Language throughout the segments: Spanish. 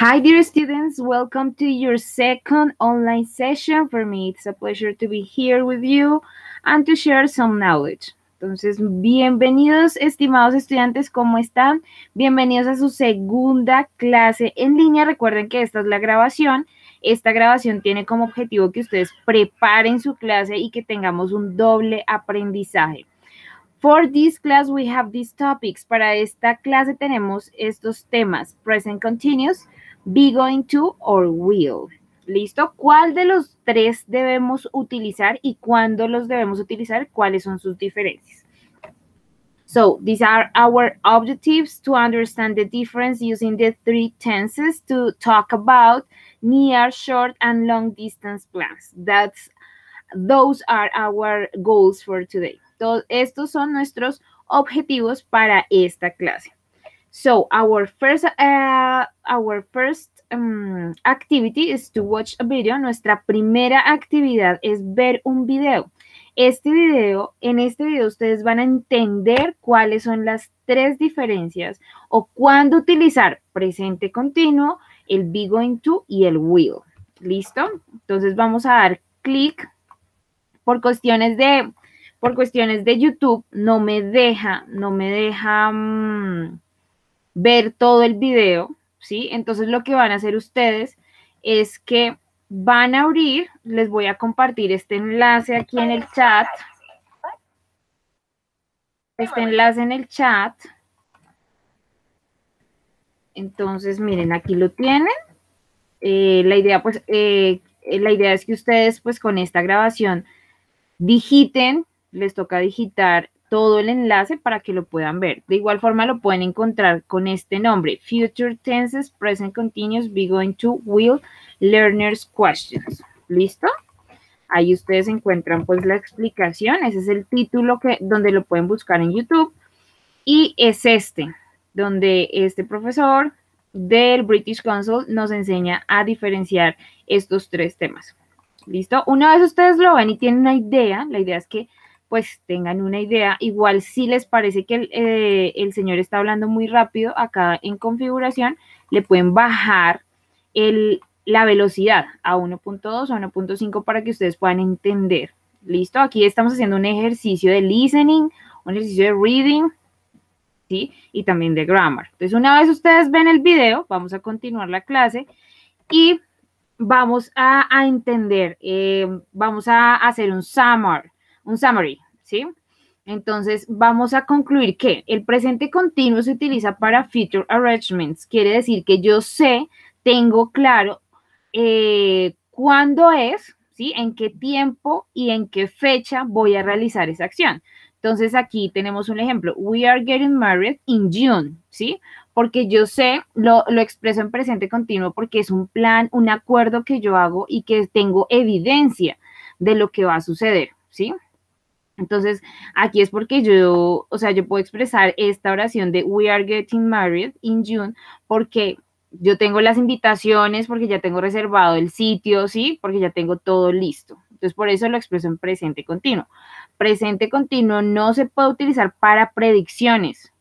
Hi, dear students. Welcome to your second online session. For me, it's a pleasure to be here with you and to share some knowledge. Entonces, bienvenidos, estimados estudiantes, ¿cómo están? Bienvenidos a su segunda clase en línea. Recuerden que esta es la grabación. Esta grabación tiene como objetivo que ustedes preparen su clase y que tengamos un doble aprendizaje. For this class, we have these topics. Para esta clase tenemos estos temas. Present continuous, be going to or will. ¿Listo? ¿Cuál de los tres debemos utilizar y cuándo los debemos utilizar? ¿Cuáles son sus diferencias? So, these are our objectives to understand the difference using the three tenses to talk about near, short, and long distance plans. That's, those are our goals for today. Todos estos son nuestros objetivos para esta clase. So our first, uh, our first um, activity is to watch a video. Nuestra primera actividad es ver un video. Este video, en este video ustedes van a entender cuáles son las tres diferencias o cuándo utilizar presente continuo, el be going to y el will. ¿Listo? Entonces vamos a dar clic por cuestiones de por cuestiones de YouTube no me deja, no me deja mm, ver todo el video, ¿sí? Entonces lo que van a hacer ustedes es que van a abrir, les voy a compartir este enlace aquí en el chat. Este enlace en el chat. Entonces, miren, aquí lo tienen. Eh, la idea, pues, eh, la idea es que ustedes, pues, con esta grabación digiten les toca digitar todo el enlace para que lo puedan ver. De igual forma lo pueden encontrar con este nombre, Future Tenses, Present Continuous, Be Going to, Will, Learners Questions. ¿Listo? Ahí ustedes encuentran pues la explicación, ese es el título que, donde lo pueden buscar en YouTube. Y es este, donde este profesor del British Council nos enseña a diferenciar estos tres temas. ¿Listo? Una vez ustedes lo ven y tienen una idea, la idea es que pues tengan una idea. Igual si les parece que eh, el, señor está hablando muy rápido, acá en configuración le pueden bajar el, la velocidad a 1.2 o 1.5 para que ustedes puedan entender. ¿Listo? Aquí estamos haciendo un ejercicio de listening, un ejercicio de reading, ¿sí? Y también de grammar. Entonces, una vez ustedes ven el video, vamos a continuar la clase y vamos a, entender, eh, vamos a hacer un summary un summary, ¿sí? Entonces, vamos a concluir que el presente continuo se utiliza para future arrangements. Quiere decir que yo sé, tengo claro eh, cuándo es, ¿sí? En qué tiempo y en qué fecha voy a realizar esa acción. Entonces, aquí tenemos un ejemplo. We are getting married in June, ¿sí? Porque yo sé, lo, lo expreso en presente continuo porque es un plan, un acuerdo que yo hago y que tengo evidencia de lo que va a suceder, ¿sí? Entonces, aquí es porque yo, o sea, yo puedo expresar esta oración de We are getting married in June porque yo tengo las invitaciones, porque ya tengo reservado el sitio, ¿sí? Porque ya tengo todo listo. Entonces, por eso lo expreso en presente continuo. Presente continuo no se puede utilizar para predicciones,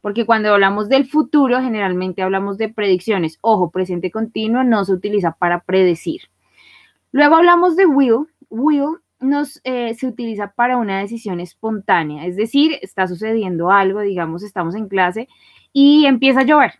porque cuando hablamos del futuro, generalmente hablamos de predicciones. Ojo, presente continuo no se utiliza para predecir. Luego hablamos de will. Will nos, eh, se utiliza para una decisión espontánea, es decir, está sucediendo algo, digamos, estamos en clase y empieza a llover.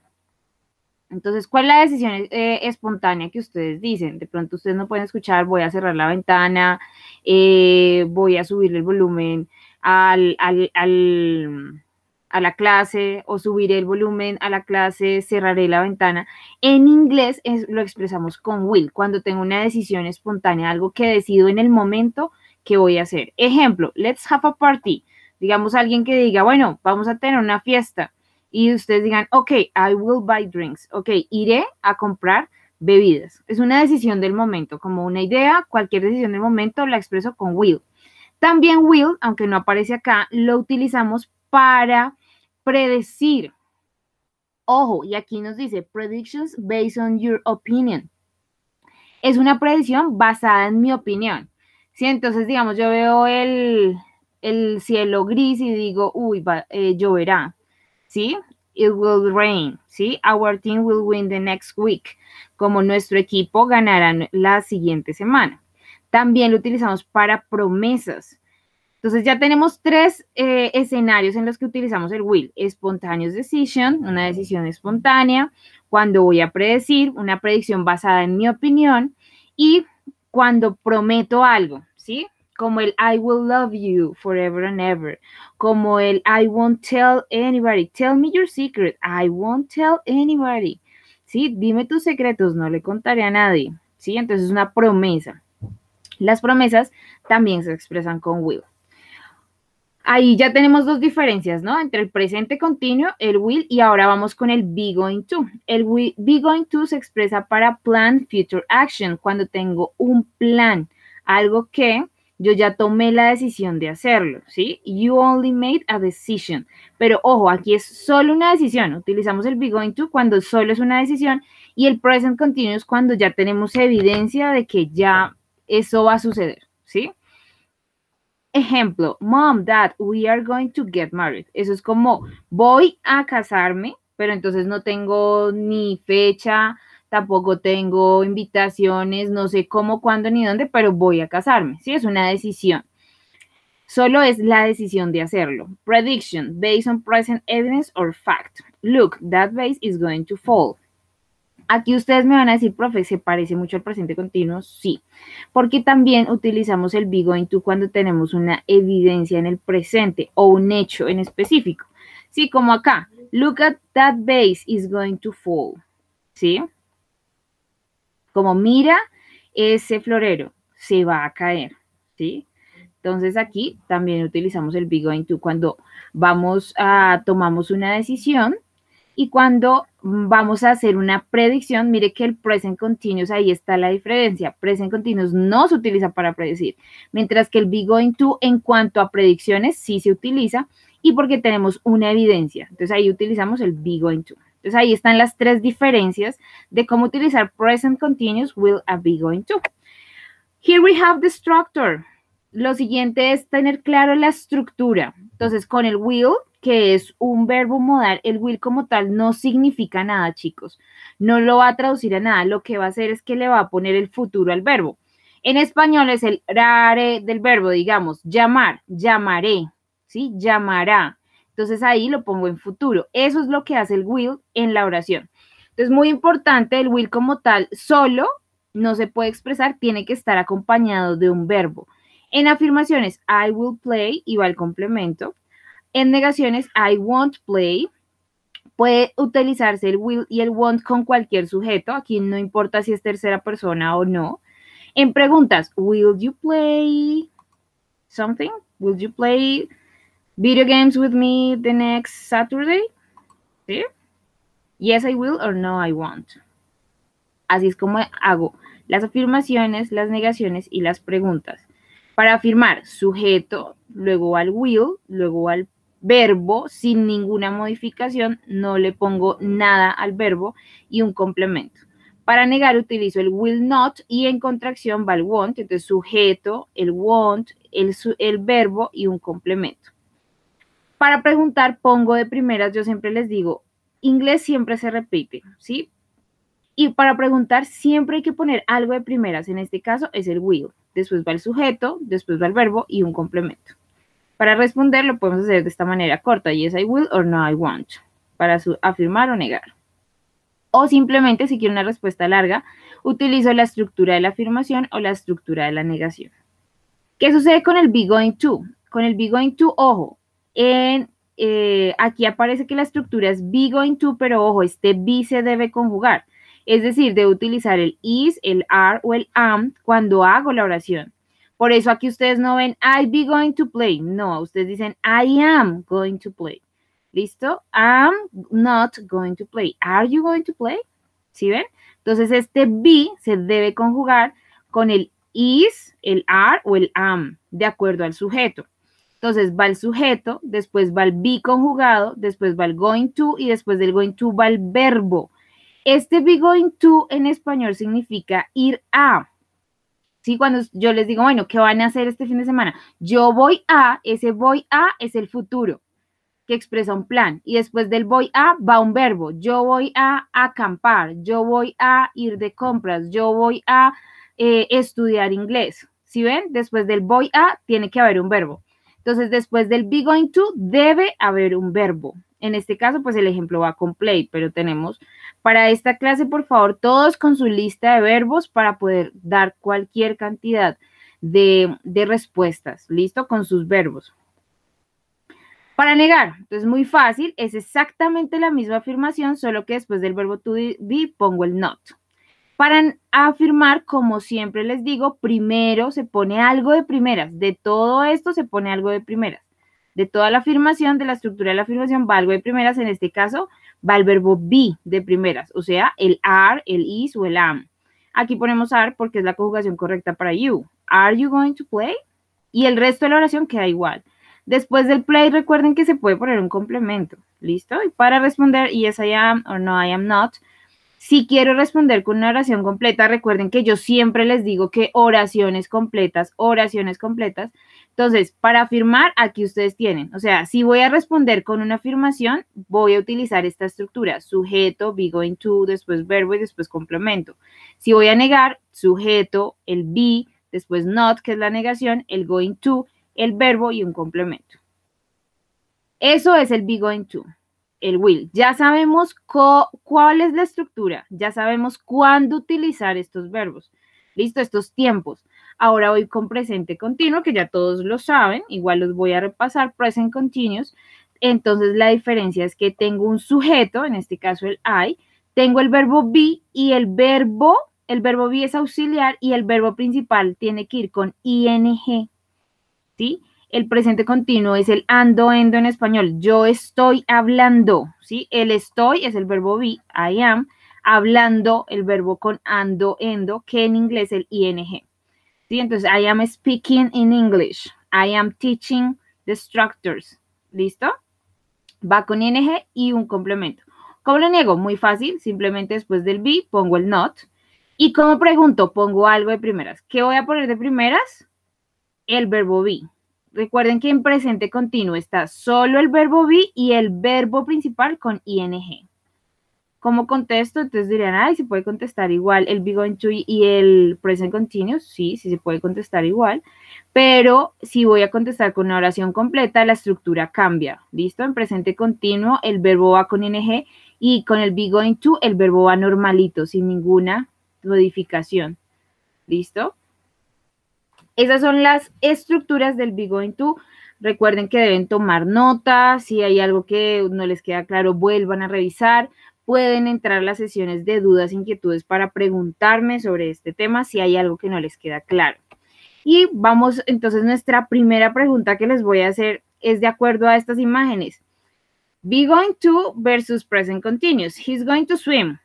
Entonces, ¿cuál es la decisión eh, espontánea que ustedes dicen? De pronto ustedes no pueden escuchar, voy a cerrar la ventana, eh, voy a subir el volumen al, al, al a la clase o subiré el volumen a la clase, cerraré la ventana. En inglés lo expresamos con will, cuando tengo una decisión espontánea, algo que decido en el momento que voy a hacer. Ejemplo, let's have a party. Digamos alguien que diga, bueno, vamos a tener una fiesta. Y ustedes digan, ok, I will buy drinks. Ok, iré a comprar bebidas. Es una decisión del momento, como una idea, cualquier decisión del momento la expreso con will. También will, aunque no aparece acá, lo utilizamos para predecir. Ojo, y aquí nos dice predictions based on your opinion. Es una predicción basada en mi opinión. Si entonces, digamos, yo veo el, cielo gris y digo, uy, eh, lloverá, ¿sí? it will rain, ¿sí? Our team will win the next week, como nuestro equipo ganará la siguiente semana. También lo utilizamos para promesas. Entonces ya tenemos tres eh, escenarios en los que utilizamos el will. Spontaneous decision, una decisión espontánea, cuando voy a predecir, una predicción basada en mi opinión y cuando prometo algo, ¿sí? Como el I will love you forever and ever, como el I won't tell anybody, tell me your secret, I won't tell anybody, ¿sí? Dime tus secretos, no le contaré a nadie, ¿sí? Entonces es una promesa. Las promesas también se expresan con will. Ahí ya tenemos dos diferencias, ¿no? Entre el presente continuo, el will, y ahora vamos con el be going to. El be going to se expresa para plan future action, cuando tengo un plan, algo que yo ya tomé la decisión de hacerlo, ¿sí? You only made a decision. Pero ojo, aquí es solo una decisión. Utilizamos el be going to cuando solo es una decisión y el present continuous cuando ya tenemos evidencia de que ya eso va a suceder, ¿sí? Ejemplo, mom, dad, we are going to get married. Eso es como voy a casarme, pero entonces no tengo ni fecha, tampoco tengo invitaciones, no sé cómo, cuándo ni dónde, pero voy a casarme. Sí, es una decisión. Solo es la decisión de hacerlo. Prediction, based on present evidence or fact. Look, that base is going to fall. Aquí ustedes me van a decir, profe, ¿se parece mucho al presente continuo? Sí, porque también utilizamos el be going to cuando tenemos una evidencia en el presente o un hecho en específico. Sí, como acá, look at that base is going to fall. ¿Sí? Como mira, ese florero se va a caer. ¿Sí? Entonces aquí también utilizamos el be going to cuando vamos a, tomamos una decisión y cuando vamos a hacer una predicción, mire que el present continuous, ahí está la diferencia. Present continuous no se utiliza para predecir, mientras que el be going to en cuanto a predicciones sí se utiliza y porque tenemos una evidencia. Entonces ahí utilizamos el be going to. Entonces ahí están las tres diferencias de cómo utilizar present continuous, will, a be going to. Here we have the structure. Lo siguiente es tener claro la estructura. Entonces con el will que es un verbo modal, el will como tal no significa nada, chicos. No lo va a traducir a nada. Lo que va a hacer es que le va a poner el futuro al verbo. En español es el rare del verbo, digamos, llamar, llamaré, ¿sí? Llamará. Entonces ahí lo pongo en futuro. Eso es lo que hace el will en la oración. Entonces, muy importante, el will como tal solo no se puede expresar, tiene que estar acompañado de un verbo. En afirmaciones, I will play y va el complemento. En negaciones, I won't play. Puede utilizarse el will y el won't con cualquier sujeto. Aquí no importa si es tercera persona o no. En preguntas, will you play something? Will you play video games with me the next Saturday? ¿Sí? Yes, I will or no, I won't. Así es como hago las afirmaciones, las negaciones y las preguntas. Para afirmar sujeto, luego al will, luego al verbo sin ninguna modificación, no le pongo nada al verbo y un complemento. Para negar utilizo el will not y en contracción va el won't, entonces sujeto, el won't, el, el verbo y un complemento. Para preguntar pongo de primeras, yo siempre les digo, inglés siempre se repite, ¿sí? Y para preguntar siempre hay que poner algo de primeras, en este caso es el will, después va el sujeto, después va el verbo y un complemento. Para responder lo podemos hacer de esta manera corta, yes I will or no I won't, para afirmar o negar. O simplemente, si quiero una respuesta larga, utilizo la estructura de la afirmación o la estructura de la negación. ¿Qué sucede con el be going to? Con el be going to, ojo, en, eh, aquí aparece que la estructura es be going to, pero ojo, este be se debe conjugar. Es decir, debo utilizar el is, el are o el am cuando hago la oración. Por eso aquí ustedes no ven I be going to play. No, ustedes dicen I am going to play. ¿Listo? I'm not going to play. Are you going to play? ¿Sí ven? Entonces este be se debe conjugar con el is, el are o el am, de acuerdo al sujeto. Entonces va el sujeto, después va el be conjugado, después va el going to y después del going to va el verbo. Este be going to en español significa ir a. ¿sí? Cuando yo les digo, bueno, ¿qué van a hacer este fin de semana? Yo voy a, ese voy a es el futuro. que expresa un plan. Y después del voy a va un verbo. Yo voy a acampar, yo voy a ir de compras, yo voy a eh, estudiar inglés. Si ven? Después del voy a tiene que haber un verbo. Entonces, después del be going to debe haber un verbo. En este caso, pues el ejemplo va con play, pero tenemos para esta clase, por favor, todos con su lista de verbos para poder dar cualquier cantidad de, respuestas. ¿Listo? Con sus verbos. Para negar, entonces muy fácil, es exactamente la misma afirmación, solo que después del verbo to be pongo el not. Para afirmar, como siempre les digo, primero se pone algo de primeras. De todo esto se pone algo de primeras. De toda la afirmación, de la estructura de la afirmación, va algo de primeras. En este caso, va el verbo be de primeras, o sea, el are, el is o el am. Aquí ponemos are porque es la conjugación correcta para you. Are you going to play? Y el resto de la oración queda igual. Después del play, recuerden que se puede poner un complemento. ¿Listo? Y para responder yes, I am o no, I am not, si quiero responder con una oración completa, recuerden que yo siempre les digo que oraciones completas, oraciones completas. Entonces, para afirmar, aquí ustedes tienen, o sea, si voy a responder con una afirmación, voy a utilizar esta estructura, sujeto, be going to, después verbo y después complemento. Si voy a negar, sujeto, el be, después not, que es la negación, el going to, el verbo y un complemento. Eso es el be going to, el will. Ya sabemos cuál es la estructura, ya sabemos cuándo utilizar estos verbos. Listo, estos tiempos. Ahora voy con presente continuo, que ya todos lo saben, igual los voy a repasar, present continuous. Entonces la diferencia es que tengo un sujeto, en este caso el I, tengo el verbo be y el verbo, el verbo be es auxiliar y el verbo principal tiene que ir con ing. ¿sí? El presente continuo es el ando, endo en español. Yo estoy hablando, ¿sí? El estoy es el verbo be, I am, hablando el verbo con ando, endo, que en inglés es el ing. ¿Sí? Entonces, I am speaking in English. I am teaching the structures. ¿Listo? Va con ing y un complemento. ¿Cómo lo niego? Muy fácil. Simplemente después del be pongo el not. Y como pregunto, pongo algo de primeras. ¿Qué voy a poner de primeras? el verbo be. Recuerden que en presente continuo está solo el verbo be y el verbo principal con ing. ¿Cómo contesto? Entonces dirían, ay, se puede contestar igual el be going to y el present continuous. Sí, sí se puede contestar igual. Pero si voy a contestar con una oración completa, la estructura cambia. ¿Listo? En presente continuo, el verbo va con ing y con el be going to, el verbo va normalito, sin ninguna modificación. ¿Listo? Esas son las estructuras del Be Going To. Recuerden que deben tomar nota. Si hay algo que no les queda claro, vuelvan a revisar. Pueden entrar las sesiones de dudas, inquietudes para preguntarme sobre este tema si hay algo que no les queda claro. Y vamos, entonces nuestra primera pregunta que les voy a hacer es de acuerdo a estas imágenes. Be going to versus present continuous. He's going to swim.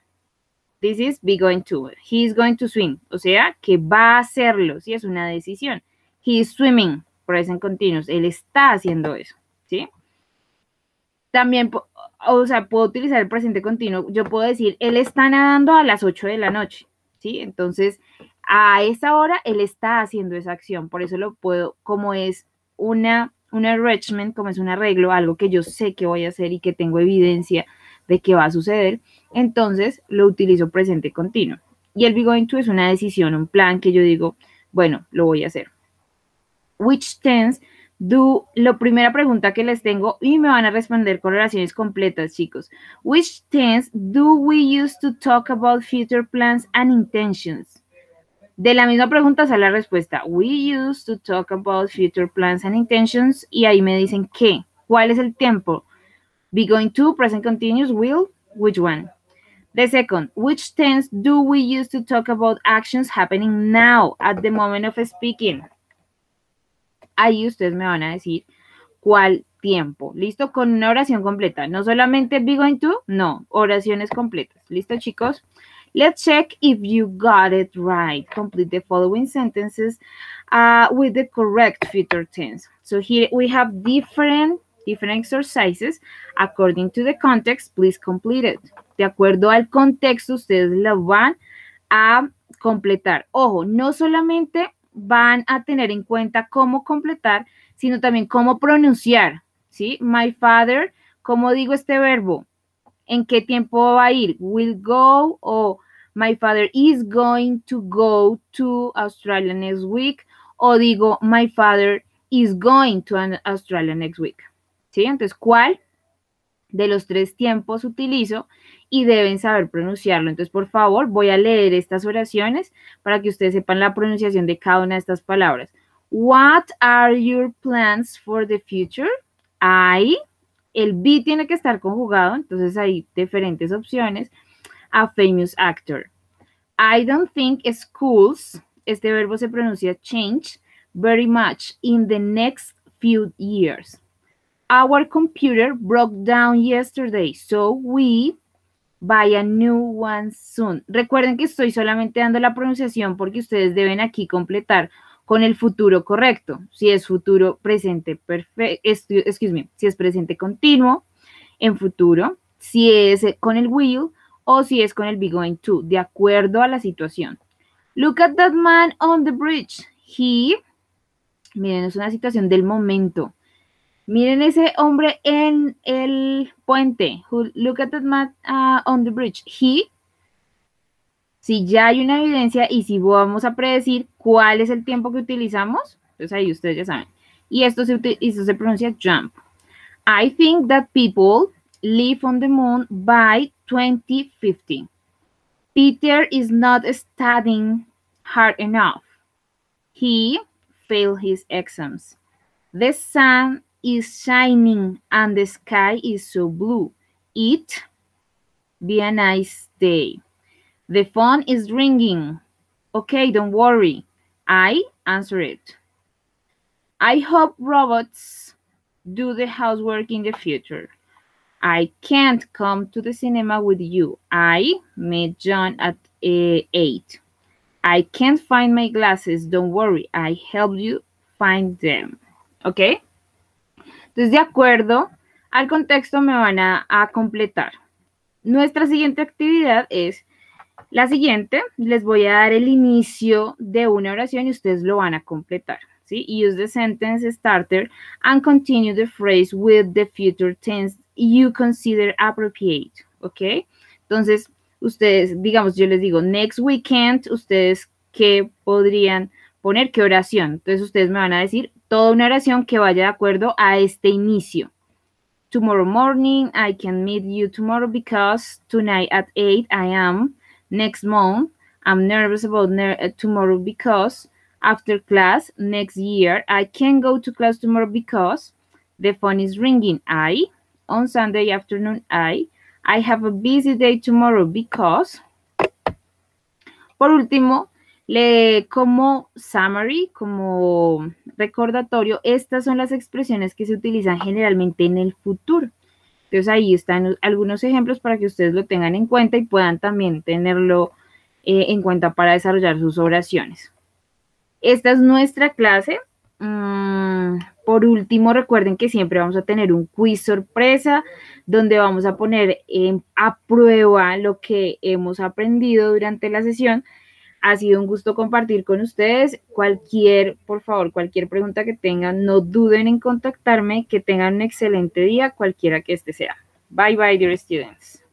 This is be going to. He is going to swim. O sea, que va a hacerlo. Si es una decisión. He is swimming. Present continuous. Él está haciendo eso. ¿Sí? También, o sea, puedo utilizar el presente continuo. Yo puedo decir, él está nadando a las 8 de la noche. ¿Sí? Entonces, a esa hora él está haciendo esa acción. Por eso lo puedo, como es una, un arrangement, como es un arreglo, algo que yo sé que voy a hacer y que tengo evidencia de que va a suceder, entonces lo utilizo presente continuo. Y el be going to es una decisión, un plan que yo digo, bueno, lo voy a hacer. Which tense do, la primera pregunta que les tengo y me van a responder con oraciones completas, chicos. Which tense do we use to talk about future plans and intentions? De la misma pregunta sale la respuesta. We use to talk about future plans and intentions. Y ahí me dicen qué. ¿Cuál es el tiempo? Be going to, present continuous, will, which one? The second, which tense do we use to talk about actions happening now at the moment of speaking? Ahí ustedes me van a decir cuál tiempo. ¿Listo? Con una oración completa. No solamente be going to, no, oraciones completas. ¿Listo, chicos? Let's check if you got it right. Complete the following sentences uh, with the correct future tense. So here we have different different exercises. According to the context, please complete it. De acuerdo al contexto, ustedes lo van a completar. Ojo, no solamente van a tener en cuenta cómo completar, sino también cómo pronunciar, ¿sí? My father, ¿cómo digo este verbo? ¿En qué tiempo va a ir? Will go o my father is going to go to Australia next week o digo my father is going to Australia next week. ¿Sí? Entonces, ¿cuál de los tres tiempos utilizo? Y deben saber pronunciarlo. Entonces, por favor, voy a leer estas oraciones para que ustedes sepan la pronunciación de cada una de estas palabras. What are your plans for the future? I. El be tiene que estar conjugado, entonces hay diferentes opciones. A famous actor. I don't think schools, este verbo se pronuncia change, very much in the next few years. Our computer broke down yesterday, so we buy a new one soon. Recuerden que estoy solamente dando la pronunciación porque ustedes deben aquí completar con el futuro correcto. Si es futuro presente perfecto, excuse me, si es presente continuo, en futuro, si es con el will o si es con el be going to, de acuerdo a la situación. Look at that man on the bridge. He Miren, es una situación del momento. Miren ese hombre en el puente. look at that man uh, on the bridge. He. Si ya hay una evidencia y si vamos a predecir cuál es el tiempo que utilizamos, pues ahí ustedes ya saben. Y esto se, esto se pronuncia jump. I think that people live on the moon by 2050. Peter is not studying hard enough. He fail his exams. The sun is shining and the sky is so blue. It be a nice day. The phone is ringing. Okay, don't worry. I answer it. I hope robots do the housework in the future. I can't come to the cinema with you. I met John at uh, 8. I can't find my glasses. Don't worry. I help you find them. ¿Ok? Entonces, de acuerdo al contexto, me van a, a completar. Nuestra siguiente actividad es la siguiente. Les voy a dar el inicio de una oración y ustedes lo van a completar. ¿sí? Use the sentence starter and continue the phrase with the future tense you consider appropriate. ¿Ok? Entonces, ustedes, digamos, yo les digo, next weekend, ustedes qué podrían poner, qué oración. Entonces ustedes me van a decir toda una oración que vaya de acuerdo a este inicio. Tomorrow morning, I can meet you tomorrow because tonight at 8 I am. Next month, I'm nervous about uh, tomorrow because after class next year, I can't go to class tomorrow because the phone is ringing. I, on Sunday afternoon, I, I have a busy day tomorrow because. Por último, le, como summary, como recordatorio, estas son las expresiones que se utilizan generalmente en el futuro. Entonces ahí están algunos ejemplos para que ustedes lo tengan en cuenta y puedan también tenerlo eh, en cuenta para desarrollar sus oraciones. Esta es nuestra clase. Mm, por último, recuerden que siempre vamos a tener un quiz sorpresa donde vamos a poner a prueba lo que hemos aprendido durante la sesión. Ha sido un gusto compartir con ustedes. Cualquier, por favor, cualquier pregunta que tengan, no duden en contactarme. Que tengan un excelente día, cualquiera que este sea. Bye bye, dear students.